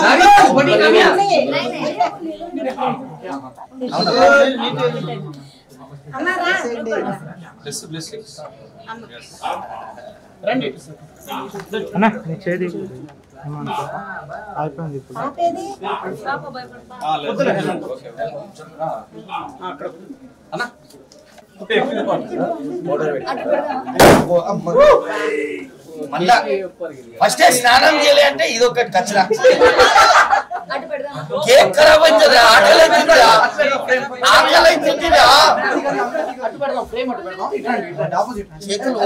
Allowed అన్న నీ చేతి. ఏమనుకో అయిపోయింది ఇప్పుడు. మళ్ళా ఫస్ట్ స్నానం చేయలే అంటే ఇది ఒకటి కచ్చరా కేక్ ఖరాబ్ అవుతుంది ఆకలి అవుతుందా ఆకలి అవుతుందా చేతులు